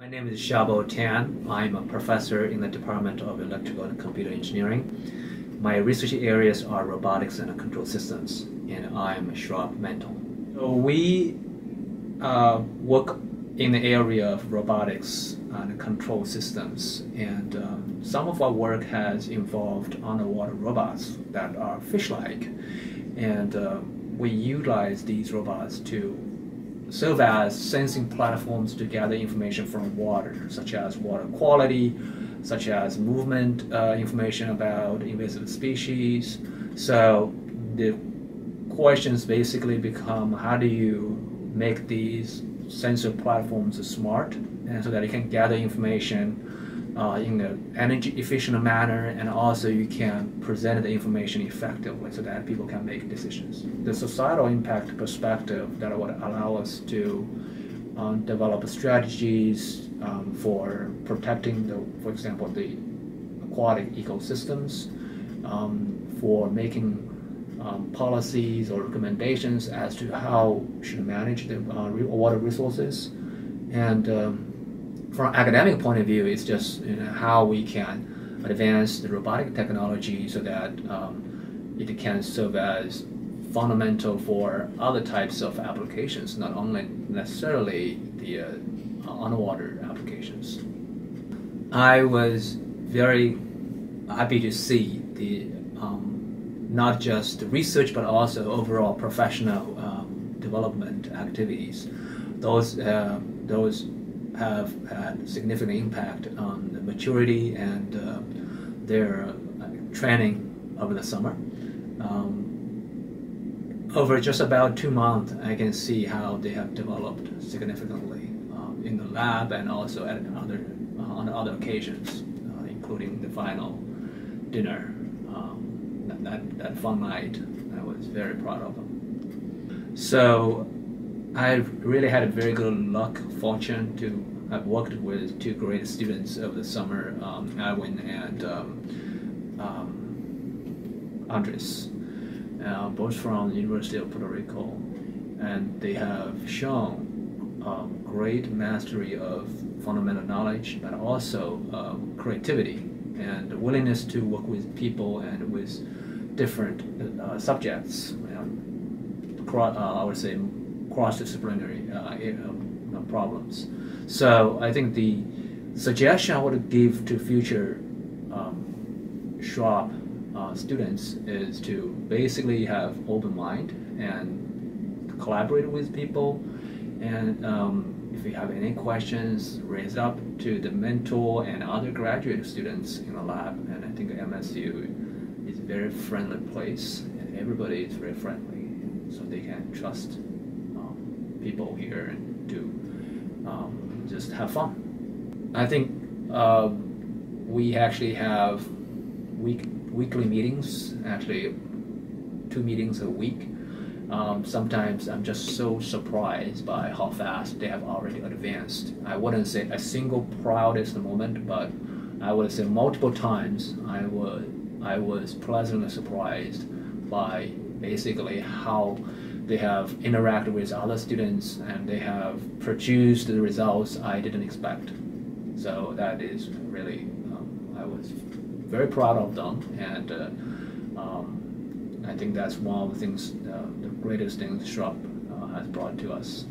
My name is Xiaobo Tan. I'm a professor in the Department of Electrical and Computer Engineering. My research areas are robotics and control systems, and I'm a SROP mentor. So we uh, work in the area of robotics and control systems, and um, some of our work has involved underwater robots that are fish-like, and uh, we utilize these robots to serve as sensing platforms to gather information from water, such as water quality, such as movement uh, information about invasive species. So the questions basically become how do you make these sensor platforms smart and so that you can gather information uh, in an energy efficient manner and also you can present the information effectively so that people can make decisions. The societal impact perspective that would allow us to um, develop strategies um, for protecting the, for example, the aquatic ecosystems, um, for making um, policies or recommendations as to how should manage the uh, water resources and um, from academic point of view, it's just you know, how we can advance the robotic technology so that um, it can serve as fundamental for other types of applications, not only necessarily the uh, underwater applications. I was very happy to see the um, not just the research but also overall professional um, development activities. Those uh, those have had significant impact on the maturity and uh, their uh, training over the summer. Um, over just about two months, I can see how they have developed significantly um, in the lab and also at other uh, on other occasions, uh, including the final dinner. Um, that, that, that fun night, I was very proud of them. So I've really had a very good luck, fortune to have worked with two great students over the summer, um, Edwin and um, um, Andres, uh, both from the University of Puerto Rico, and they have shown um, great mastery of fundamental knowledge, but also um, creativity and willingness to work with people and with different uh, subjects. uh, I would say cross-disciplinary uh, uh, problems. So I think the suggestion I would give to future um, uh, students is to basically have open mind and collaborate with people. And um, if you have any questions, raise up to the mentor and other graduate students in the lab. And I think MSU is a very friendly place, and everybody is very friendly, so they can trust people here and to um, just have fun. I think uh, we actually have week weekly meetings, actually two meetings a week. Um, sometimes I'm just so surprised by how fast they have already advanced. I wouldn't say a single proudest moment, but I would say multiple times I would I was pleasantly surprised by basically how they have interacted with other students and they have produced the results I didn't expect. So that is really, um, I was very proud of them and uh, um, I think that's one of the things, uh, the greatest things SROP uh, has brought to us.